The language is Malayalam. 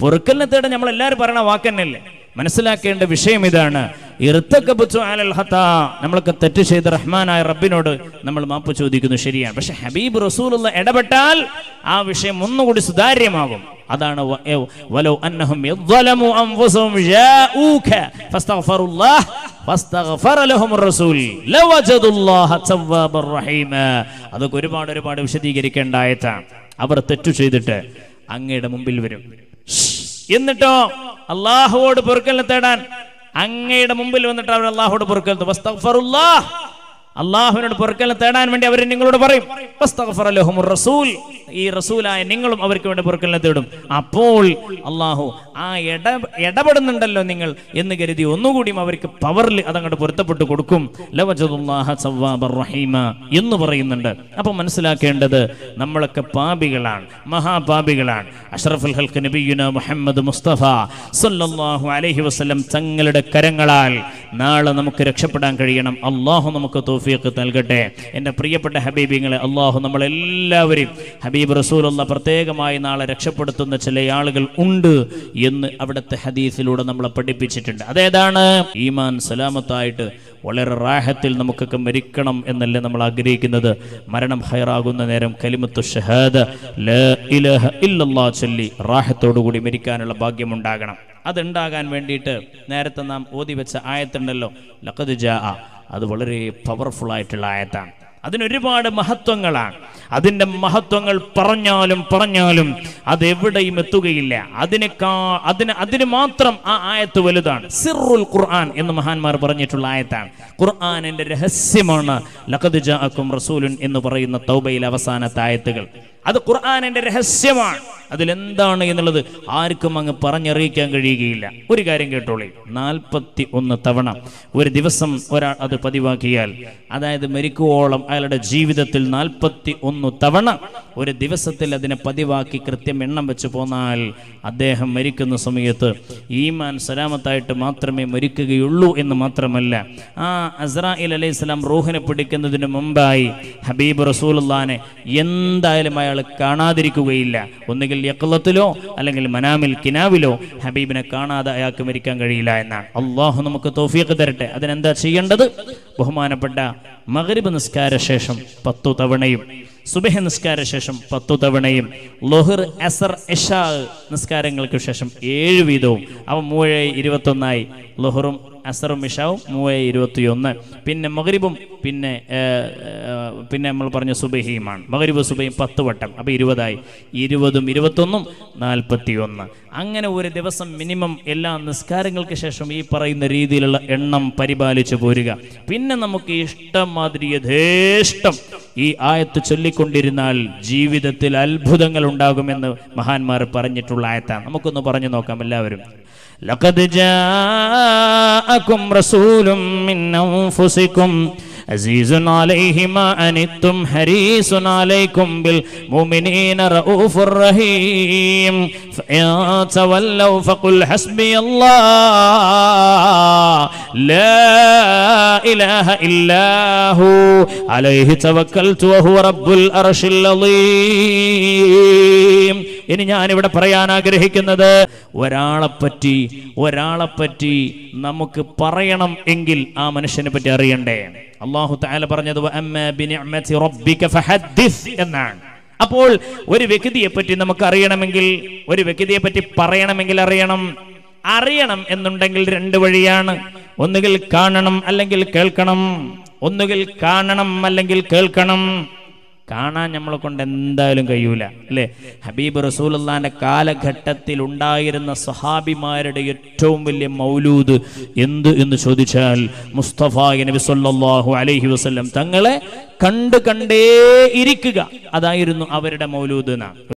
പൊറുക്കലിനെ തേടാൻ നമ്മൾ എല്ലാവരും പറയണ വാക്ക് തന്നെയല്ലേ മനസ്സിലാക്കേണ്ട വിഷയം ഇതാണ്. നമ്മളൊക്കെ തെറ്റ് ചെയ്ത റഹ്മാനായ റബ്ബിനോട് നമ്മൾ മാപ്പ് ചോദിക്കുന്നു ശരിയാണ്. പക്ഷെ ഹബീബ് റസൂലുള്ള ഇടപെട്ടാൽ ആ വിഷയം ഒന്നുകൂടി സുതാര്യമാകും. അതാണ് അതൊക്കെ ഒരുപാട് ഒരുപാട് വിശദീകരിക്കേണ്ട അവർ തെറ്റു ചെയ്തിട്ട് അങ്ങയുടെ മുമ്പിൽ വരും. എന്നിട്ടോ അള്ളാഹുവോട് പൊറുക്കലിനെ തേടാൻ അങ്ങയുടെ മുമ്പിൽ വന്നിട്ട് അവർ അള്ളാഹുവോട് പൊറുക്കൽ അള്ളാഹുവിനോട് പൊറുക്കലിനെ തേടാൻ വേണ്ടി അവർ നിങ്ങളോട് പറയും. റസൂൽ. ഈ റസൂലായ നിങ്ങളും അവർക്ക് വേണ്ടി പൊറുക്കലിനെ തേടും. അപ്പോൾ അള്ളാഹു ആ ഇട ഇടപെടുന്നുണ്ടല്ലോ നിങ്ങൾ എന്ന് കരുതി ഒന്നുകൂടിയും അവർക്ക് പവറിൽ അതങ്ങോട്ട് പൊരുത്തപ്പെട്ട് കൊടുക്കും. എന്ന് പറയുന്നുണ്ട്. അപ്പൊ മനസ്സിലാക്കേണ്ടത് നമ്മളൊക്കെ പാപികളാണ് മഹാപാപികളാണ്. അഷറഫുൽ മുഹമ്മദ് മുസ്തഫ സല്ലല്ലാഹു അലൈഹി വസല്ലം തങ്ങളുടെ കരങ്ങളാൽ നാളെ നമുക്ക് രക്ഷപ്പെടാൻ കഴിയണം. അള്ളാഹു നമുക്ക് തോഫിയൊക്കെ നൽകട്ടെ. എന്റെ പ്രിയപ്പെട്ട ഹബീബിങ്ങളെ അള്ളാഹു നമ്മളെല്ലാവരും ഹബീബ് റസൂലുള്ള പ്രത്യേകമായി നാളെ രക്ഷപ്പെടുത്തുന്ന ചില ആളുകൾ ഉണ്ട് എന്ന് അവിടുത്തെ ഹദീസിലൂടെ നമ്മളെ പഠിപ്പിച്ചിട്ടുണ്ട്. അതേതാണ്? ഈമാൻ സലാമത്തായിട്ട് വളരെ റാഹത്തിൽ നമുക്കൊക്കെ മരിക്കണം എന്നല്ലേ നമ്മൾ ആഗ്രഹിക്കുന്നത്. മരണം ഹൈറാകുന്ന നേരം കലിമത്തു ഷഹാദ ഇലാഹ ഇല്ലല്ലാ ചൊല്ലി റാഹത്തോടുകൂടി മരിക്കാനുള്ള ഭാഗ്യമുണ്ടാകണം. അതുണ്ടാകാൻ വേണ്ടിയിട്ട് നേരത്തെ നാം ഓതി വെച്ച ആയത്തുണ്ടല്ലോ ലഖദ് ജാ അത് വളരെ പവർഫുൾ ആയിട്ടുള്ള ആയത്താണ്. അതിനൊരുപാട് മഹത്വങ്ങളാണ്. അതിന്റെ മഹത്വങ്ങൾ പറഞ്ഞാലും പറഞ്ഞാലും അതെവിടെയും എത്തുകയില്ല. അതിനേക്കാ അതിന് അതിന് മാത്രം ആ ആയത്ത് വലുതാണ്. സിറുൽ ഖുർആൻ എന്ന് മഹാന്മാർ പറഞ്ഞിട്ടുള്ള ആയത്താണ്. ഖുർആാനിന്റെ രഹസ്യമാണ് ലഖദ് ജാഅക്കും റസൂലുൻ എന്ന് പറയുന്ന തൗബയിൽ അവസാനത്തെ ആയത്തുകൾ. അത് ഖുർആാനിന്റെ രഹസ്യമാണ്. അതിലെന്താണ് എന്നുള്ളത് ആർക്കും അങ്ങ് പറഞ്ഞറിയിക്കാൻ കഴിയുകയില്ല. ഒരു കാര്യം കേട്ടോളി. നാൽപ്പത്തി ഒന്ന് തവണ ഒരു ദിവസം ഒരാൾ അത് പതിവാക്കിയാൽ അതായത് മരിക്കുവോളം അയാളുടെ ജീവിതത്തിൽ നാൽപ്പത്തി ഒന്ന് തവണ ഒരു ദിവസത്തിൽ അതിനെ പതിവാക്കി കൃത്യം എണ്ണം വെച്ച് പോന്നാൽ അദ്ദേഹം മരിക്കുന്ന സമയത്ത് ഈമാൻ സലാമത്തായിട്ട് മാത്രമേ മരിക്കുകയുള്ളൂ എന്ന് മാത്രമല്ല ആ അസ്രായിൽ അലൈഹി സ്വലാം റൂഹിനെ പിടിക്കുന്നതിന് മുമ്പായി ഹബീബ് റസൂലുള്ളാനെ എന്തായാലും അയാൾ കാണാതിരിക്കുകയില്ല. ഒന്നുകിൽ യക്ലത്തിലോ അല്ലെങ്കിൽ മനാമിൽ കിനാവിലോ ഹബീബിനെ കാണാതെ അയാൾക്ക് മരിക്കാൻ കഴിയില്ല എന്നാണ്. അള്ളാഹു നമുക്ക് തോഫിയൊക്കെ തരട്ടെ. അതിനെന്താ ചെയ്യേണ്ടത്? ബഹുമാനപ്പെട്ട മകരിബ് നിസ്കാര ശേഷം പത്തു തവണയും സുബഹ നിസ്കാര ശേഷം പത്തു തവണയും ലൊഹർ അസർ എഷാ നിസ്കാരങ്ങൾക്ക് ശേഷം ഏഴ് വീതവും അവ മൂഴ് ഇരുപത്തൊന്നായി ലൊഹറും അസറും ഇഷാവും മൂവേ ഇരുപത്തിയൊന്ന്. പിന്നെ മകരിബും പിന്നെ പിന്നെ നമ്മൾ പറഞ്ഞ സുബഹിയുമാണ്. മകരിബ് സുബയും പത്ത് വട്ടം. അപ്പോൾ ഇരുപതായി. ഇരുപതും ഇരുപത്തൊന്നും നാൽപ്പത്തി ഒന്ന് അങ്ങനെ ഒരു ദിവസം മിനിമം എല്ലാ നിസ്കാരങ്ങൾക്ക് ശേഷം ഈ പറയുന്ന രീതിയിലുള്ള എണ്ണം പരിപാലിച്ചു പോരുക. പിന്നെ നമുക്ക് ഇഷ്ടം മാതിരി യഥേഷ്ടം ഈ ആയത്ത് ചൊല്ലിക്കൊണ്ടിരുന്നാൽ ജീവിതത്തിൽ അത്ഭുതങ്ങൾ ഉണ്ടാകുമെന്ന് മഹാന്മാർ പറഞ്ഞിട്ടുള്ള ആയത്താണ്. നമുക്കൊന്ന് പറഞ്ഞു നോക്കാം എല്ലാവരും. لقد جاءكم رسول من أنفسكم അസീസുൻ അലൈഹിമ അനിത്തും ഹരീസുൻ അലൈക്കും ബിൽ മുഅ്മിനീന റഊഫുർ റഹീം. ലാ ഇലാഹ അലൈഹി തവക്കൽതു റബ്ബുൽ അർശിൽ ഇനി ഞാനിവിടെ പറയാൻ ആഗ്രഹിക്കുന്നത് ഒരാളെപ്പറ്റി ഒരാളെപ്പറ്റി നമുക്ക് പറയണം എങ്കിൽ ആ മനുഷ്യനെ പറ്റി അറിയണ്ടേ? അള്ളാഹു താല പറഞ്ഞത് എന്നാണ്. അപ്പോൾ ഒരു വ്യക്തിയെ പറ്റി നമുക്ക് അറിയണമെങ്കിൽ ഒരു വ്യക്തിയെ പറ്റി പറയണമെങ്കിൽ അറിയണം. അറിയണം എന്നുണ്ടെങ്കിൽ രണ്ട് വഴിയാണ്. ഒന്നുകിൽ കാണണം അല്ലെങ്കിൽ കേൾക്കണം. ഒന്നുകിൽ കാണണം അല്ലെങ്കിൽ കേൾക്കണം. കാണാൻ നമ്മളെ കൊണ്ട് എന്തായാലും കഴിയൂല അല്ലേ? ഹബീബ് റസൂലുള്ളാന്റെ കാലഘട്ടത്തിൽ ഉണ്ടായിരുന്ന സഹാബിമാരുടെ ഏറ്റവും വലിയ മൗലൂദ് എന്ത് എന്ന് ചോദിച്ചാൽ മുസ്തഫ നബി സല്ലല്ലാഹു അലൈഹി വസല്ലം തങ്ങളെ കണ്ട് കണ്ടേ ഇരിക്കുക. അതായിരുന്നു അവരുടെ മൗലൂദ് എന്നാണ്.